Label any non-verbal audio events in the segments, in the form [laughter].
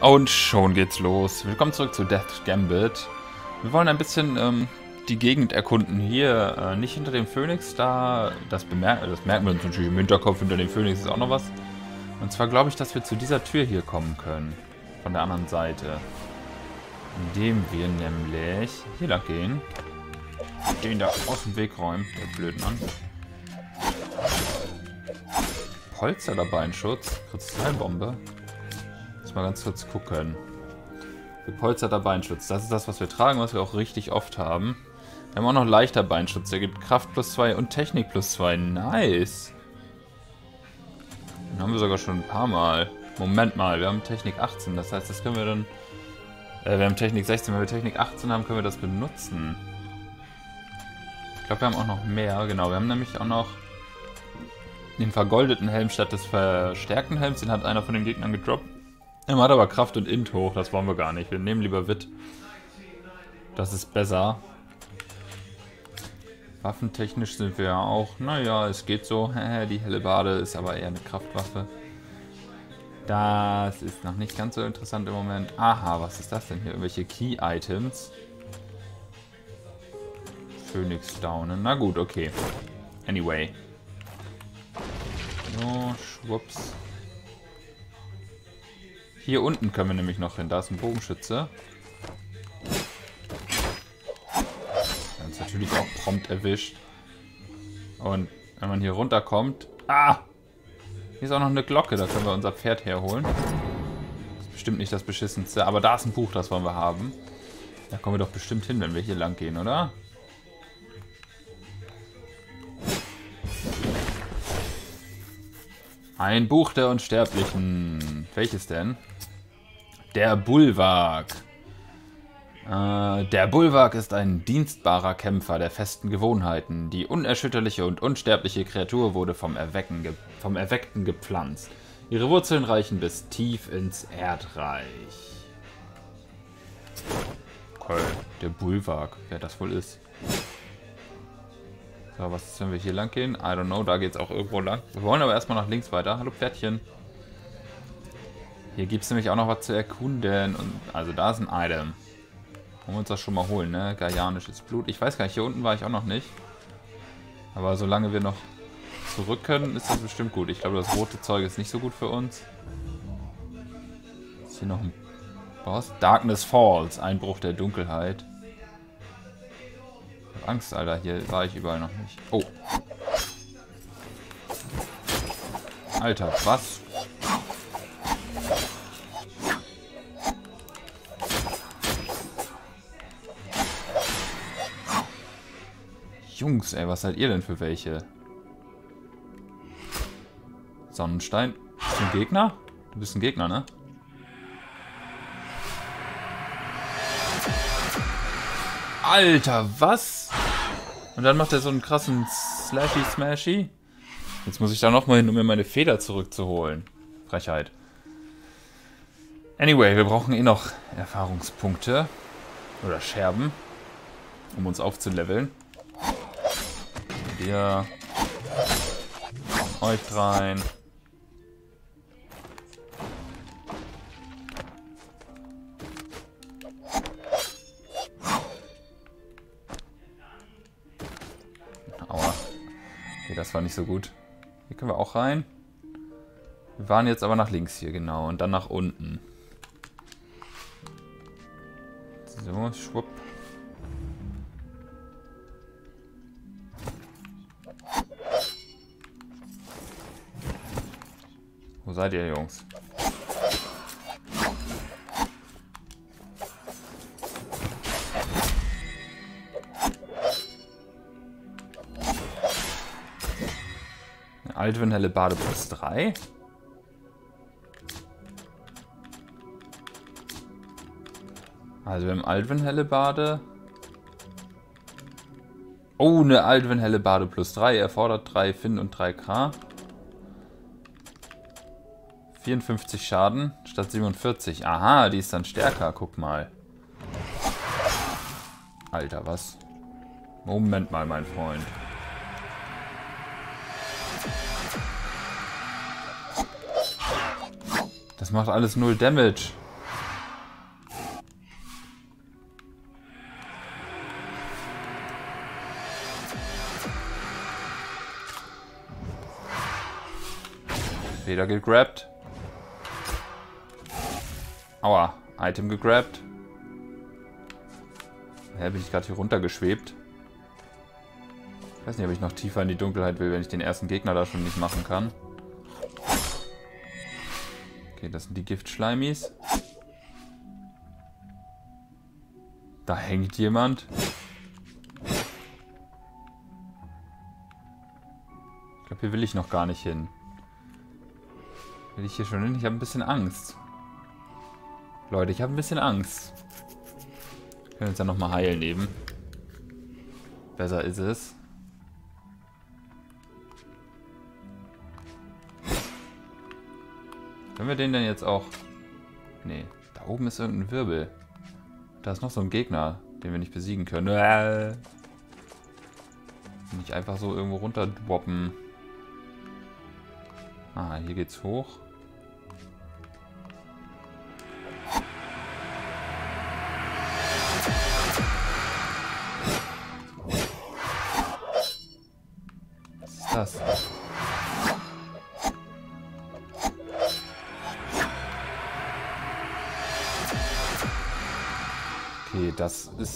Und schon geht's los. Willkommen zurück zu Death Gambit. Wir wollen ein bisschen ähm, die Gegend erkunden. Hier, äh, nicht hinter dem Phönix, da, das, das merken wir uns natürlich im Hinterkopf, hinter dem Phönix ist auch noch was. Und zwar glaube ich, dass wir zu dieser Tür hier kommen können. Von der anderen Seite. Indem wir nämlich hier lang gehen. Den da aus dem Weg räumen, der blöden an. Polsterter Beinschutz, Kristallbombe. Muss mal ganz kurz gucken. Gepolsterter Beinschutz. Das ist das, was wir tragen, was wir auch richtig oft haben. Wir haben auch noch leichter Beinschutz. Der gibt Kraft plus 2 und Technik plus 2. Nice. Den haben wir sogar schon ein paar Mal. Moment mal, wir haben Technik 18. Das heißt, das können wir dann... Äh, wir haben Technik 16. Wenn wir Technik 18 haben, können wir das benutzen. Ich glaube, wir haben auch noch mehr. Genau, wir haben nämlich auch noch den vergoldeten Helm statt des verstärkten Helms. Den hat einer von den Gegnern gedroppt. Er hat aber Kraft und Int hoch, das wollen wir gar nicht. Wir nehmen lieber Wit. Das ist besser. Waffentechnisch sind wir ja auch, naja, es geht so. [laughs] Die helle Bade ist aber eher eine Kraftwaffe. Das ist noch nicht ganz so interessant im Moment. Aha, was ist das denn hier? Irgendwelche Key-Items. Phoenix Downen. Na gut, okay. Anyway. So, schwupps. Hier unten können wir nämlich noch hin. Da ist ein Bogenschütze. Der uns natürlich auch prompt erwischt. Und wenn man hier runterkommt... Ah! Hier ist auch noch eine Glocke. Da können wir unser Pferd herholen. Das ist bestimmt nicht das beschissenste. Aber da ist ein Buch, das wollen wir haben. Da kommen wir doch bestimmt hin, wenn wir hier lang gehen, oder? Ein Buch der Unsterblichen. Welches denn? Der Bulwark. Äh, der Bulwark ist ein dienstbarer Kämpfer der festen Gewohnheiten. Die unerschütterliche und unsterbliche Kreatur wurde vom, Erwecken vom Erweckten gepflanzt. Ihre Wurzeln reichen bis tief ins Erdreich. Okay, der Bulwark, wer das wohl ist. So, was ist, wenn wir hier lang gehen? I don't know, da geht es auch irgendwo lang. Wir wollen aber erstmal nach links weiter. Hallo Pferdchen. Hier gibt es nämlich auch noch was zu erkunden. Und, also da ist ein Item. Wollen wir uns das schon mal holen, ne? Gaianisches Blut. Ich weiß gar nicht, hier unten war ich auch noch nicht. Aber solange wir noch zurück können, ist das bestimmt gut. Ich glaube, das rote Zeug ist nicht so gut für uns. Ist hier noch ein Boss? Darkness Falls, Einbruch der Dunkelheit. Hab Angst, Alter. Hier war ich überall noch nicht. Oh. Alter, was Jungs, ey, was seid ihr denn für welche? Sonnenstein. Bist du ein Gegner? Du bist ein Gegner, ne? Alter, was? Und dann macht er so einen krassen Slashy-Smashy. Jetzt muss ich da nochmal hin, um mir meine Feder zurückzuholen. Frechheit. Anyway, wir brauchen eh noch Erfahrungspunkte. Oder Scherben. Um uns aufzuleveln. Ihr. Euch rein. Okay, das war nicht so gut. Hier können wir auch rein. Wir waren jetzt aber nach links hier, genau. Und dann nach unten. So, schwupp. Wo seid ihr, Jungs? Altwin helle Bade plus 3. Also wir haben Altwin helle Bade. Oh, eine Altwin helle Bade plus 3. Erfordert 3 Finn und 3K. 54 Schaden statt 47. Aha, die ist dann stärker. Guck mal. Alter, was? Moment mal, mein Freund. Das macht alles null Damage. Feder gegrabt. Aua, Item gegrabt. Hä, bin ich gerade hier runtergeschwebt? Ich weiß nicht, ob ich noch tiefer in die Dunkelheit will, wenn ich den ersten Gegner da schon nicht machen kann. Okay, das sind die Giftschleimis. Da hängt jemand. Ich glaube, hier will ich noch gar nicht hin. Will ich hier schon hin? Ich habe ein bisschen Angst. Leute, ich habe ein bisschen Angst. Wir können uns ja nochmal heilen eben. Besser ist es. Können wir den denn jetzt auch... Nee, da oben ist irgendein Wirbel. Da ist noch so ein Gegner, den wir nicht besiegen können. Äh. Nicht einfach so irgendwo runter droppen. Ah, hier geht's hoch.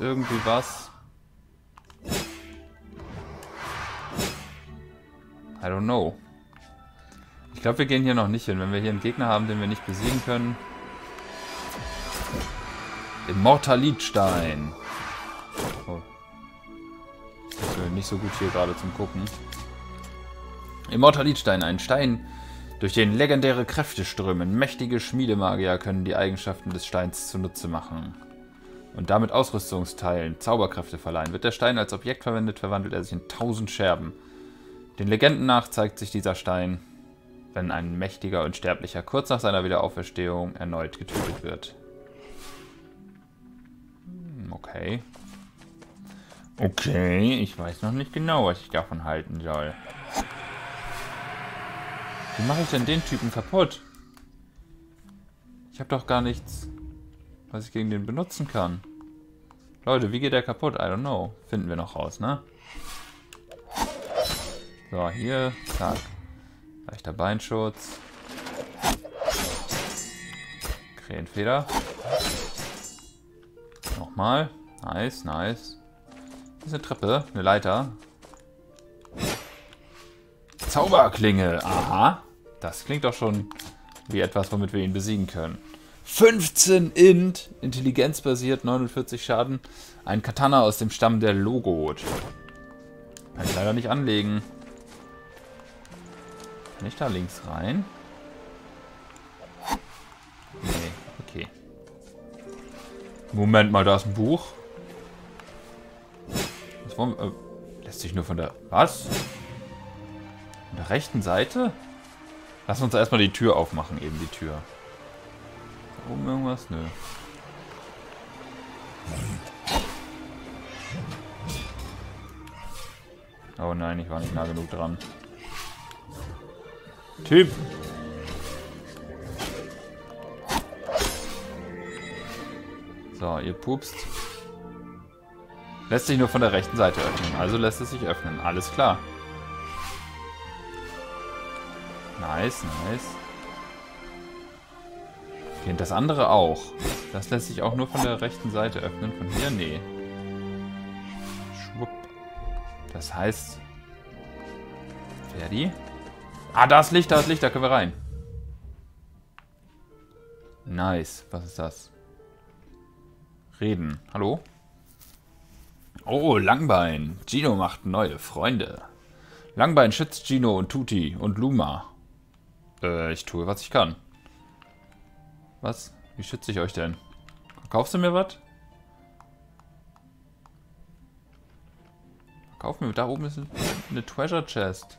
Irgendwie was. I don't know. Ich glaube, wir gehen hier noch nicht hin. Wenn wir hier einen Gegner haben, den wir nicht besiegen können. Immortalitstein. Oh. Nicht so gut hier gerade zum Gucken. Immortalitstein, ein Stein, durch den legendäre Kräfte strömen. Mächtige Schmiedemagier können die Eigenschaften des Steins zunutze machen und damit Ausrüstungsteilen Zauberkräfte verleihen. Wird der Stein als Objekt verwendet, verwandelt er sich in tausend Scherben. Den Legenden nach zeigt sich dieser Stein, wenn ein mächtiger Unsterblicher kurz nach seiner Wiederauferstehung erneut getötet wird. Hm, okay. Okay, ich weiß noch nicht genau, was ich davon halten soll. Wie mache ich denn den Typen kaputt? Ich habe doch gar nichts was ich gegen den benutzen kann. Leute, wie geht der kaputt? I don't know. Finden wir noch raus, ne? So, hier. Zack. Leichter Beinschutz. Krähenfeder. Nochmal. Nice, nice. Hier ist eine Treppe, eine Leiter. Zauberklinge. Aha. Das klingt doch schon wie etwas, womit wir ihn besiegen können. 15 Int, intelligenzbasiert, 49 Schaden. Ein Katana aus dem Stamm der Logot. Kann ich leider nicht anlegen. Kann ich da links rein? Nee, okay. Moment mal, da ist ein Buch. Was wollen wir, äh, lässt sich nur von der... Was? Von der rechten Seite? Lass uns erstmal die Tür aufmachen, eben die Tür. Oben irgendwas? Nö. Oh nein, ich war nicht nah genug dran. Typ! So, ihr pupst. Lässt sich nur von der rechten Seite öffnen. Also lässt es sich öffnen. Alles klar. Nice, nice. Okay, das andere auch. Das lässt sich auch nur von der rechten Seite öffnen. Von hier? Nee. Schwupp. Das heißt... Ferdi? Ah, da ist Licht, da ist Licht, da können wir rein. Nice. Was ist das? Reden. Hallo? Oh, Langbein. Gino macht neue Freunde. Langbein schützt Gino und Tuti und Luma. Äh, ich tue, was ich kann. Was? Wie schütze ich euch denn? Kaufst du mir was? Kauf mir, da oben ist eine Treasure Chest.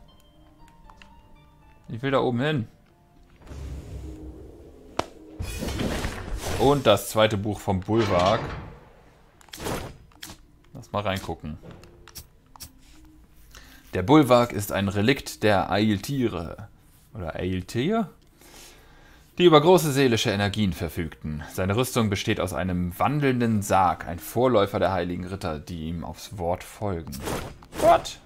Ich will da oben hin. Und das zweite Buch vom Bulwark. Lass mal reingucken. Der Bulwark ist ein Relikt der Eiltiere. Oder Eiltier? Die über große seelische Energien verfügten. Seine Rüstung besteht aus einem wandelnden Sarg, ein Vorläufer der heiligen Ritter, die ihm aufs Wort folgen. What?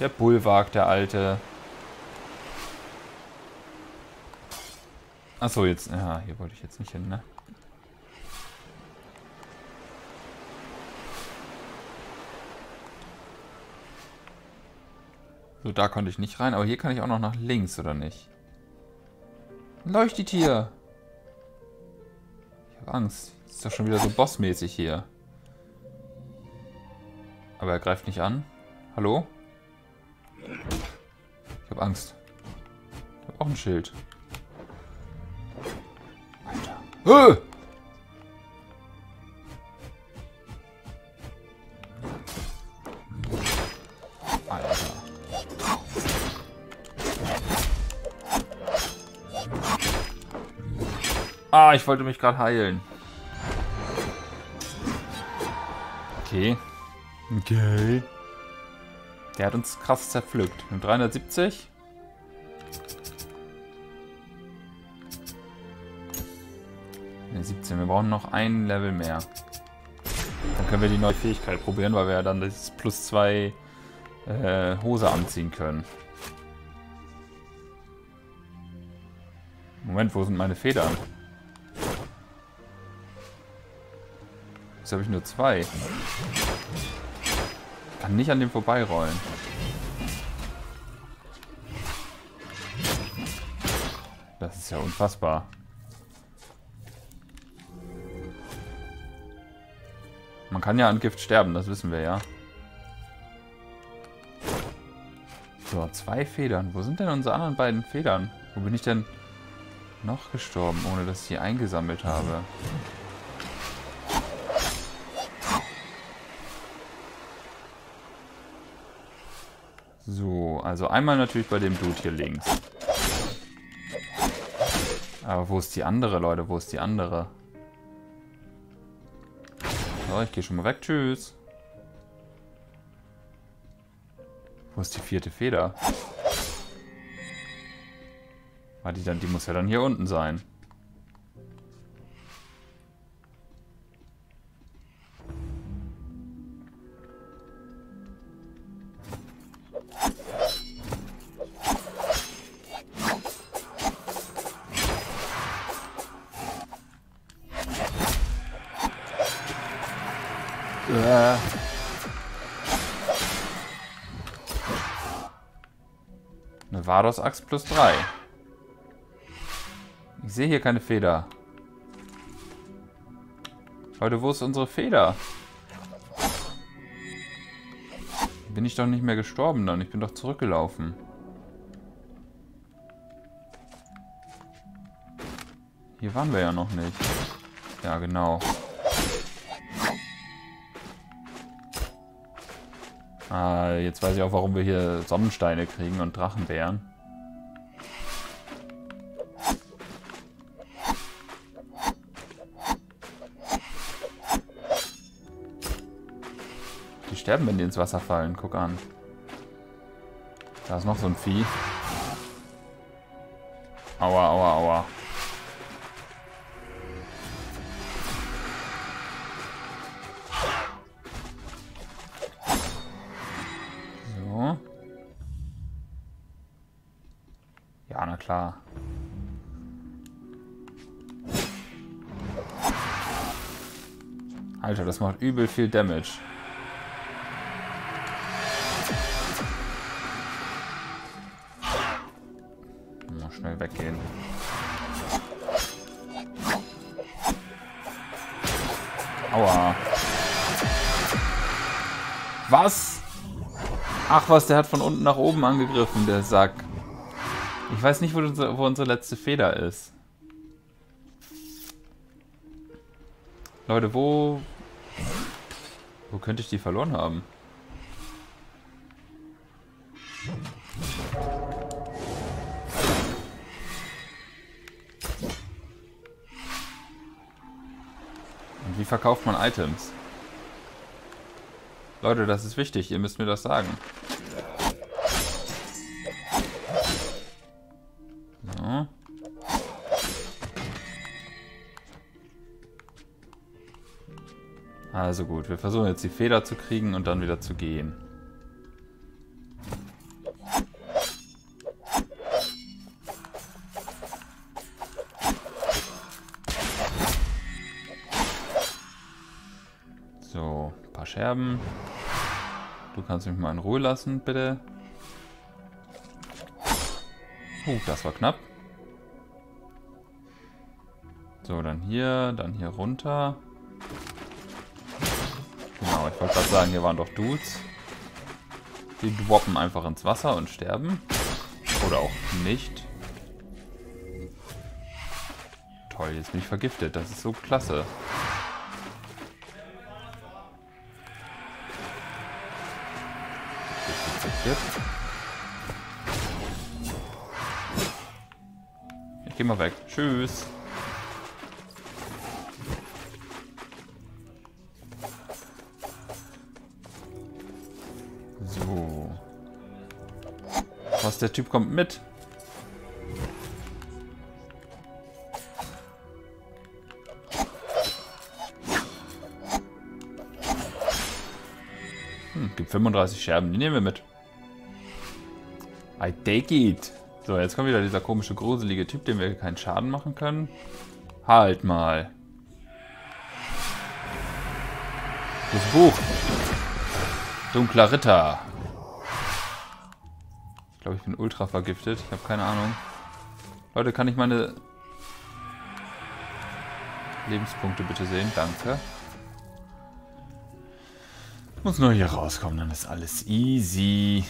Der Bulwark, der alte. Achso, jetzt. Ja, hier wollte ich jetzt nicht hin, ne? So, da konnte ich nicht rein, aber hier kann ich auch noch nach links, oder nicht? Leuchtetier! Ich habe Angst. Das ist doch schon wieder so bossmäßig hier. Aber er greift nicht an. Hallo? Ich habe Angst. Ich habe auch ein Schild. Alter. Äh! Ah, ich wollte mich gerade heilen. Okay. Okay. Der hat uns krass zerpflückt. Mit 370. Ne, 17. Wir brauchen noch ein Level mehr. Dann können wir die neue Fähigkeit probieren, weil wir ja dann das plus 2 äh, Hose anziehen können. Moment, wo sind meine Federn? Jetzt habe ich nur zwei. Kann nicht an dem vorbeirollen. Das ist ja unfassbar. Man kann ja an Gift sterben, das wissen wir ja. So, zwei Federn. Wo sind denn unsere anderen beiden Federn? Wo bin ich denn noch gestorben, ohne dass ich sie eingesammelt habe? So, also einmal natürlich bei dem Dude hier links. Aber wo ist die andere, Leute? Wo ist die andere? So, ich gehe schon mal weg. Tschüss. Wo ist die vierte Feder? War die dann, die muss ja dann hier unten sein. Äh. Eine Vados-Axt plus 3. Ich sehe hier keine Feder. Leute, wo ist unsere Feder? Bin ich doch nicht mehr gestorben dann. Ich bin doch zurückgelaufen. Hier waren wir ja noch nicht. Ja, genau. Ah, jetzt weiß ich auch, warum wir hier Sonnensteine kriegen und Drachenbären. Die sterben, wenn die ins Wasser fallen. Guck an. Da ist noch so ein Vieh. Aua, aua, aua. Klar. Alter, das macht übel viel Damage. Mal schnell weggehen. Aua. Was? Ach was, der hat von unten nach oben angegriffen, der Sack. Ich weiß nicht, wo unsere, wo unsere letzte Feder ist. Leute, wo... Wo könnte ich die verloren haben? Und wie verkauft man Items? Leute, das ist wichtig. Ihr müsst mir das sagen. Also gut, wir versuchen jetzt die Feder zu kriegen und dann wieder zu gehen. So, ein paar Scherben. Du kannst mich mal in Ruhe lassen, bitte. Uh, das war knapp. So, dann hier, dann hier runter. Ich wollte gerade sagen, hier waren doch Dudes. Die droppen einfach ins Wasser und sterben. Oder auch nicht. Toll, jetzt bin ich vergiftet. Das ist so klasse. Ich geh mal weg. Tschüss. Der Typ kommt mit? Hm, gibt 35 Scherben, die nehmen wir mit. I take it. So, jetzt kommt wieder dieser komische, gruselige Typ, dem wir keinen Schaden machen können. Halt mal. Das Buch. Dunkler Ritter. Ich glaube, ich bin ultra vergiftet. Ich habe keine Ahnung. Leute, kann ich meine Lebenspunkte bitte sehen? Danke. Muss nur hier rauskommen, dann ist alles easy.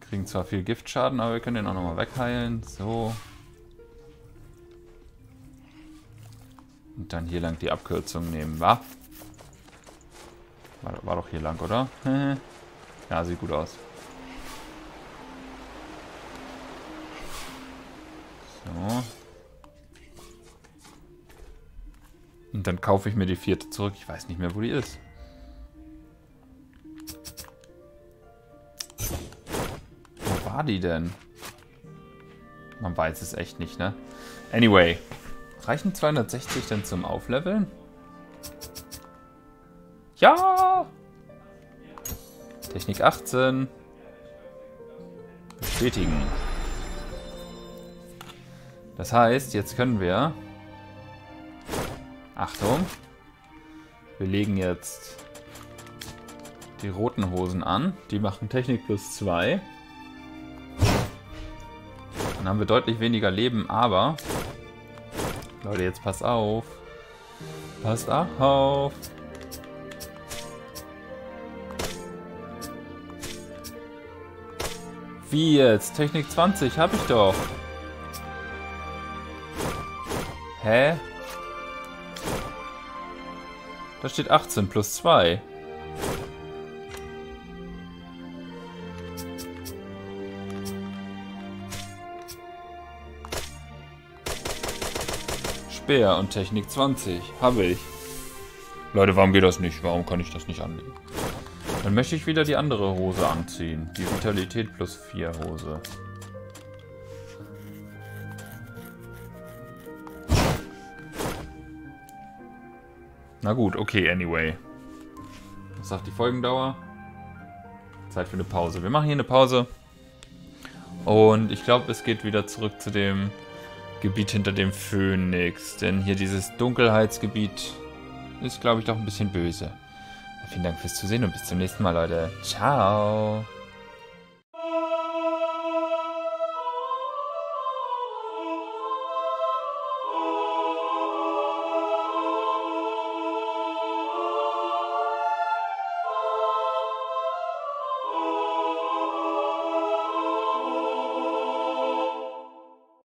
Kriegen zwar viel Giftschaden, aber wir können den auch nochmal wegheilen. So. Und dann hier lang die Abkürzung nehmen, wa? War, war doch hier lang, oder? [laughs] ja, sieht gut aus. So. Und dann kaufe ich mir die vierte zurück. Ich weiß nicht mehr, wo die ist. Wo war die denn? Man weiß es echt nicht, ne? Anyway. Reichen 260 denn zum Aufleveln? Ja! Technik 18. Bestätigen. Das heißt, jetzt können wir... Achtung. Wir legen jetzt die roten Hosen an. Die machen Technik plus 2. Dann haben wir deutlich weniger Leben, aber... Leute, jetzt passt auf. Passt auf. Wie jetzt? Technik 20 habe ich doch. Hä? Da steht 18 plus 2. Speer und Technik 20. Habe ich. Leute, warum geht das nicht? Warum kann ich das nicht anlegen? Dann möchte ich wieder die andere Hose anziehen. Die Vitalität plus 4 Hose. Na gut, okay, anyway. Was sagt die Folgendauer? Zeit für eine Pause. Wir machen hier eine Pause. Und ich glaube, es geht wieder zurück zu dem Gebiet hinter dem Phönix. Denn hier dieses Dunkelheitsgebiet ist, glaube ich, doch ein bisschen böse. Vielen Dank fürs Zusehen und bis zum nächsten Mal, Leute. Ciao.